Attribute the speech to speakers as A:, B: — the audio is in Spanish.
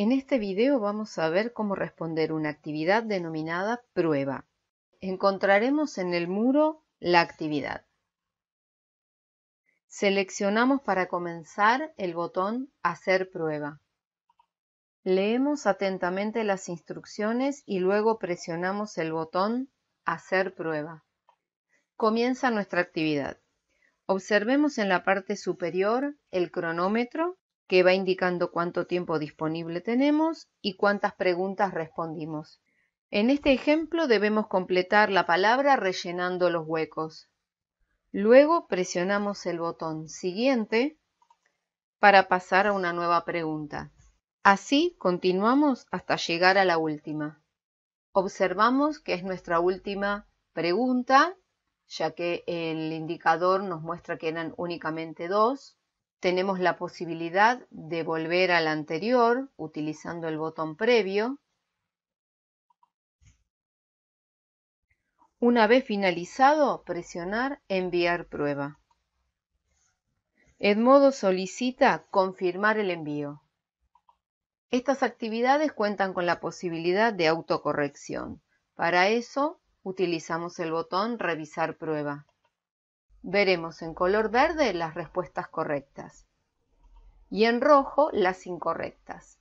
A: En este video vamos a ver cómo responder una actividad denominada prueba. Encontraremos en el muro la actividad. Seleccionamos para comenzar el botón Hacer prueba. Leemos atentamente las instrucciones y luego presionamos el botón Hacer prueba. Comienza nuestra actividad. Observemos en la parte superior el cronómetro que va indicando cuánto tiempo disponible tenemos y cuántas preguntas respondimos. En este ejemplo debemos completar la palabra rellenando los huecos. Luego presionamos el botón Siguiente para pasar a una nueva pregunta. Así continuamos hasta llegar a la última. Observamos que es nuestra última pregunta, ya que el indicador nos muestra que eran únicamente dos tenemos la posibilidad de volver al anterior utilizando el botón previo. Una vez finalizado, presionar Enviar prueba. Edmodo solicita confirmar el envío. Estas actividades cuentan con la posibilidad de autocorrección. Para eso, utilizamos el botón Revisar prueba veremos en color verde las respuestas correctas y en rojo las incorrectas.